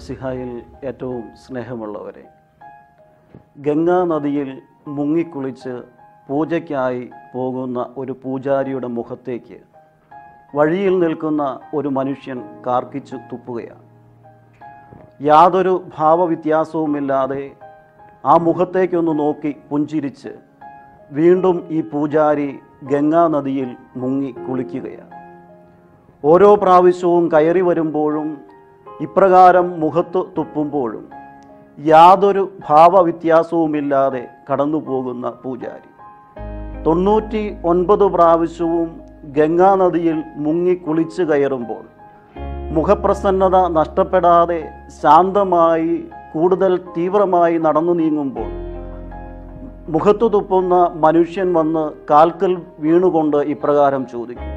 മിശിഹായിൽ ഏറ്റവും സ്നേഹമുള്ളവരെ. ഗംഗാ നദിയിൽ മുങ്ങിക്കുളിച്ച് പൂജയ്ക്കായി പോകുന്ന ഒരു പൂജാരിയുടെ മുഖത്തേക്ക് വഴിയിൽ നിൽക്കുന്ന ഒരു മനുഷ്യൻ കാർക്കിച്ചു തുപ്പുകയാണ്. യാതൊരു ഭാവവ്യത്യാസവുമില്ലാതെ ആ മുഖത്തേക്കൊന്ന് നോക്കി പുഞ്ചിരിച്ച് വീണ്ടും ഈ പൂജാരി ഗംഗാ നദിയിൽ മുങ്ങി കുളിക്കുകയാണ്. ഓരോ പ്രാവശ്യവും കയറി വരുമ്പോഴും ഇപ്രകാരം മുഖത്ത് തുപ്പുമ്പോഴും യാതൊരു ഭാവവ്യത്യാസവുമില്ലാതെ കടന്നുപോകുന്ന പൂജാരി. തൊണ്ണൂറ്റി ഒൻപത് പ്രാവശ്യവും ഗംഗാനദിയിൽ മുങ്ങി കുളിച്ചു കയറുമ്പോൾ മുഖപ്രസന്നത നഷ്ടപ്പെടാതെ ശാന്തമായി കൂടുതൽ തീവ്രമായി നടന്നു നീങ്ങുമ്പോൾ മുഖത്തു തുപ്പുന്ന മനുഷ്യൻ വന്ന് കാൽക്കൽ വീണുകൊണ്ട് ഇപ്രകാരം ചോദിക്കും.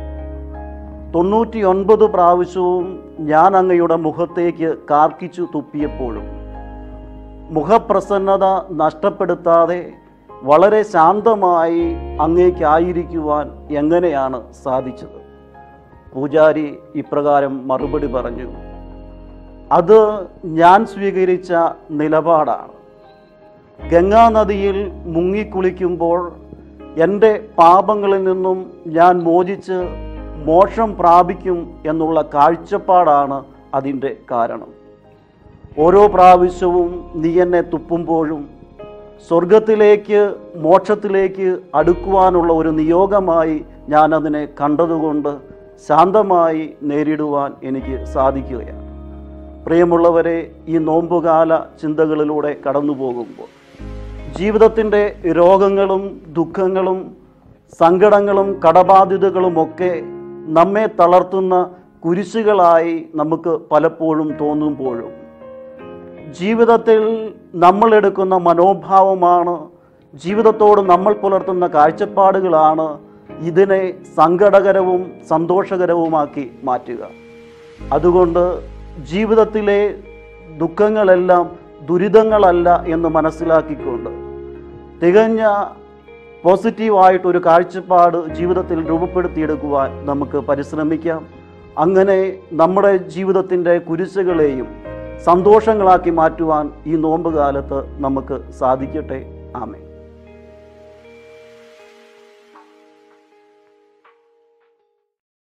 തൊണ്ണൂറ്റി ഒൻപത് പ്രാവശ്യവും ഞാൻ അങ്ങയുടെ മുഖത്തേക്ക് കാർക്കിച്ചു തുപ്പിയപ്പോഴും മുഖപ്രസന്നത നഷ്ടപ്പെടുത്താതെ വളരെ ശാന്തമായി അങ്ങേക്കായിരിക്കുവാൻ എങ്ങനെയാണ് സാധിച്ചത്? പൂജാരി ഇപ്രകാരം മറുപടി പറഞ്ഞു അത് ഞാൻ സ്വീകരിച്ച നിലപാടാണ്. ഗംഗാനദിയിൽ മുങ്ങിക്കുളിക്കുമ്പോൾ എന്റെ പാപങ്ങളിൽ നിന്നും ഞാൻ മോചിച്ച് മോക്ഷം പ്രാപിക്കും എന്നുള്ള കാഴ്ചപ്പാടാണ് അതിന്റെ കാരണം. ഓരോ പ്രാവശ്യവും നീ എന്നെ തുപ്പുമ്പോഴും സ്വർഗത്തിലേക്ക് മോക്ഷത്തിലേക്ക് അടുക്കുവാനുള്ള ഒരു നിയോഗമായി ഞാനതിനെ കണ്ടതുകൊണ്ട് ശാന്തമായി നേരിടുവാൻ എനിക്ക് സാധിക്കുകയാണ്. പ്രിയമുള്ളവരെ ഈ നോമ്പുകാല ചിന്തകളിലൂടെ കടന്നു പോകുമ്പോൾ ജീവിതത്തിന്റെ രോഗങ്ങളും ദുഃഖങ്ങളും സങ്കടങ്ങളും കടബാധ്യതകളുമൊക്കെ നമ്മെ തളർത്തുന്ന കുരിശുകളായി നമുക്ക് പലപ്പോഴും തോന്നുമ്പോഴും ജീവിതത്തിൽ നമ്മൾ എടുക്കുന്ന മനോഭാവമാണ് ജീവിതത്തോട് നമ്മൾ പുലർത്തുന്ന കാഴ്ചപ്പാടുകളാണ് ഇതിനെ സങ്കടകരവും സന്തോഷകരവുമാക്കി മാറ്റുക. അതുകൊണ്ട് ജീവിതത്തിലെ ദുഃഖങ്ങളെല്ലാം ദുരിതങ്ങളല്ല എന്ന് മനസ്സിലാക്കിക്കൊണ്ട് തികഞ്ഞ പോസിറ്റീവായിട്ടൊരു കാഴ്ചപ്പാട് ജീവിതത്തിൽ രൂപപ്പെടുത്തിയെടുക്കുവാൻ നമുക്ക് പരിശ്രമിക്കാം. അങ്ങനെ നമ്മുടെ ജീവിതത്തിന്റെ കുരിശുകളെയും സന്തോഷങ്ങളാക്കി മാറ്റുവാൻ ഈ നോമ്പ് കാലത്ത് നമുക്ക് സാധിക്കട്ടെ. ആമേ